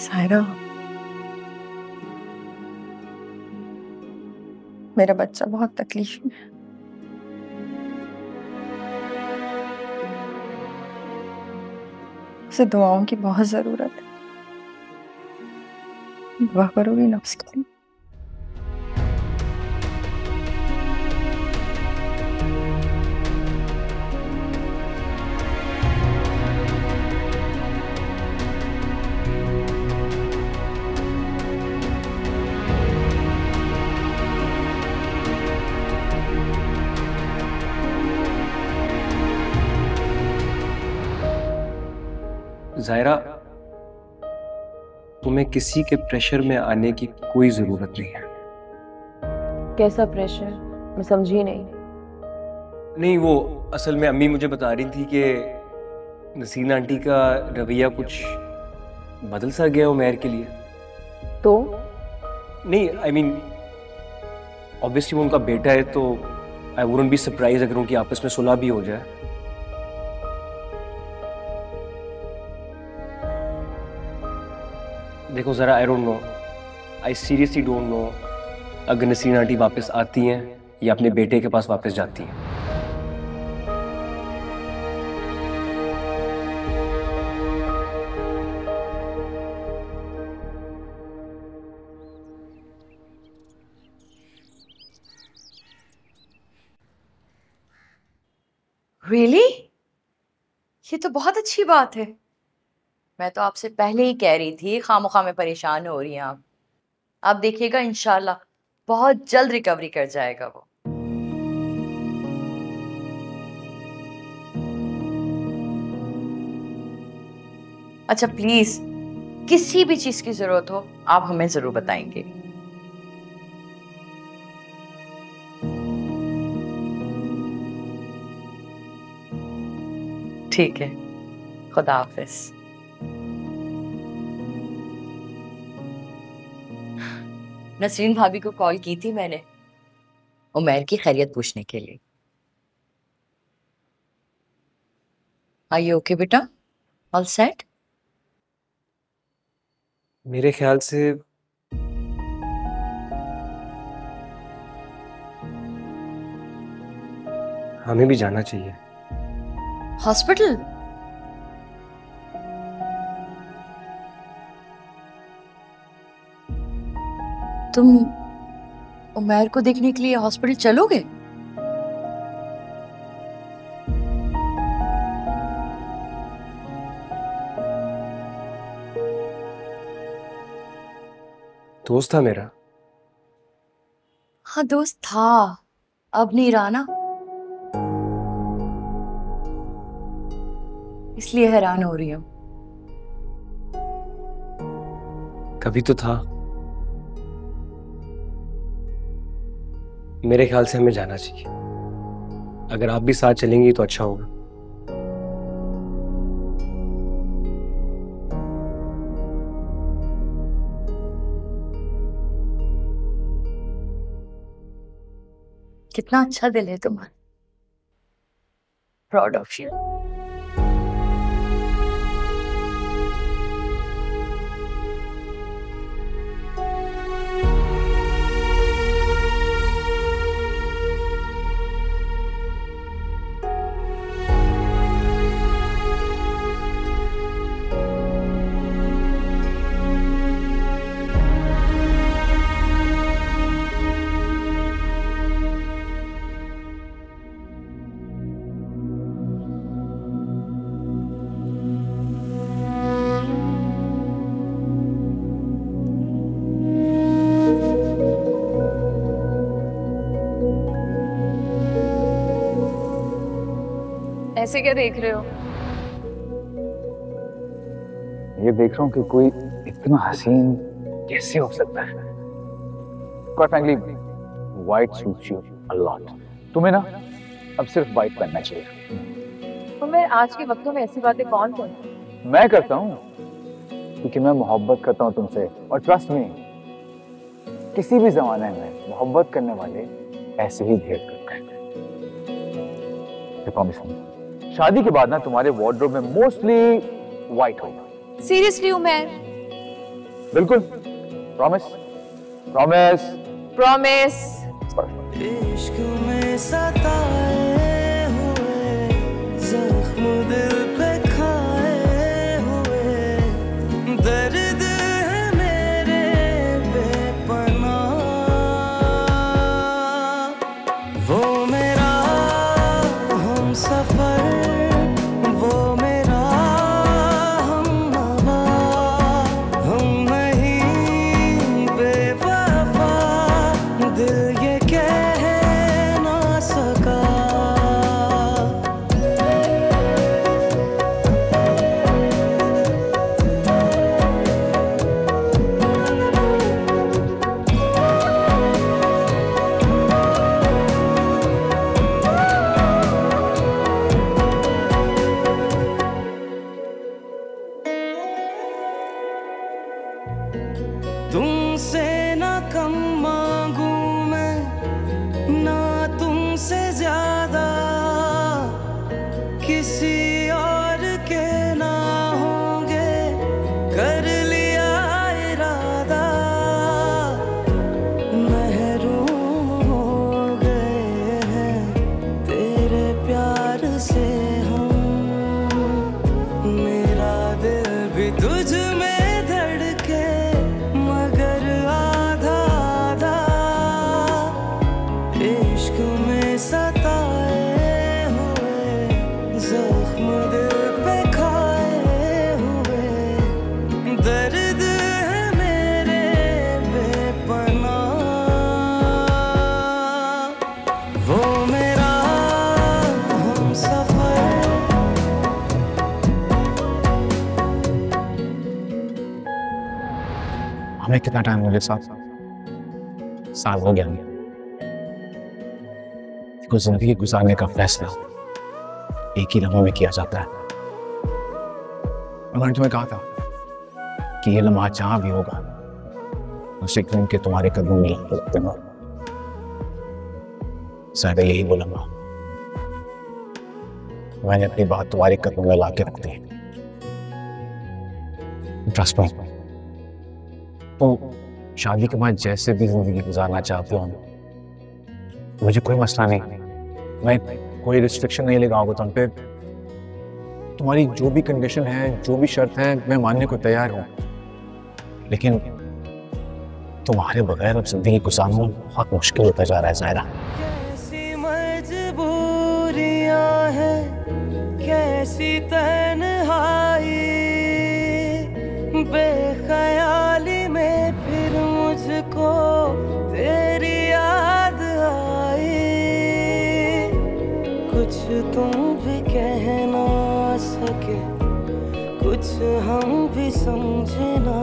सायरा। मेरा बच्चा बहुत तकलीफ़ में है। उसे दुआओं की बहुत ज़रूरत है। दुआ करोगी नफ्स के लिए? जायरा तुम्हें किसी के प्रेशर में आने की कोई ज़रूरत नहीं है। कैसा प्रेशर मैं समझी नहीं। नहीं वो असल में अम्मी मुझे बता रही थी कि नसीन आंटी का रवैया कुछ बदल सा गया उमेर के लिए। तो? नहीं आई मीन ऑब्वियसली वो उनका बेटा है तो आई वुडंट बी सरप्राइज़ अगर उनकी आपस में सुलह भी हो जाए। देखो ज़रा I don't know I seriously don't know अगर नसीन आंटी वापस आती हैं, या अपने बेटे के पास वापस जाती हैं. Really really? ये तो बहुत अच्छी बात है। मैं तो आपसे पहले ही कह रही थी, खामोखा में परेशान हो रही हैं आप। आप देखिएगा, इंशाल्लाह, बहुत जल्द रिकवरी कर जाएगा वो। अच्छा प्लीज़ किसी भी चीज़ की ज़रूरत हो, आप हमें ज़रूर बताएँगे। ठीक है, खुदा हाफिज। नसरीन भाभी को कॉल की थी मैंने उमेर की खैरियत पूछने के लिए। आइए ओके बेटा? ऑल सेट मेरे ख्याल से हमें भी जाना चाहिए। हॉस्पिटल तुम उमेर को देखने के लिए हॉस्पिटल चलोगे? दोस्त था मेरा। हाँ दोस्त था। अब नहीं रहा ना। इसलिए हैरान हो रही हूँ। कभी तो था। मेरे ख्याल से हमें जाना चाहिए। अगर आप भी साथ चलेंगी तो अच्छा होगा। कितना अच्छा दिल है तुम्हारा। प्राउड ऑफ़ यू ऐसे क्या देख रहे हो। ये देख रहा हूँ कि कोई इतना हसीन कैसे हो सकता है? Quite frankly, white suits you a lot. तुम्हें ना अब सिर्फ़ white पहनना चाहिए। तो मैं आज के वक्तों में ऐसी बातें कौन करती मैं करता हूँ क्योंकि मैं मोहब्बत करता हूँ तुमसे। और ट्रस्ट में किसी भी जमाने में मोहब्बत करने वाले ऐसे ही बिहेव करते हैं। शादी के बाद ना तुम्हारे वार्डरोब में मोस्टली व्हाइट होगा। सीरियसली उमेर बिल्कुल। प्रॉमिस प्रॉमिस प्रॉमिस इश्क में सताए तुमसे हमें कितना टाइम हो गया साथ? साल हो गया। कुछ ज़िंदगी गुजारने का फैसला एक ही लम्हे में किया जाता है। मैंने तुम्हें कहा था कि ये लम्हा जहाँ भी होगा, उसे दिन के तुम्हारे कदमों में लगते हैं। शायद यही वो लम्हा मैंने अपनी बात तुम्हारे कदमों में ला के रख दी। ट्रस्ट मी तो शादी के बाद जैसे भी ज़िंदगी गुजारना चाहते हो। मुझे कोई मसला नहीं। मैं कोई रिस्ट्रिक्शन नहीं लगाऊँगा तुम पे। तुम्हारी जो भी कंडीशन है, जो भी शर्त है, मैं मानने को तैयार हूँ। लेकिन तुम्हारे बगैर अब ज़िंदगी गुजारना बहुत मुश्किल होता जा रहा है जायरा कैसी तन्हाई मुझको तेरी याद आई। कुछ तुम भी कह ना सके, कुछ हम भी समझ ना।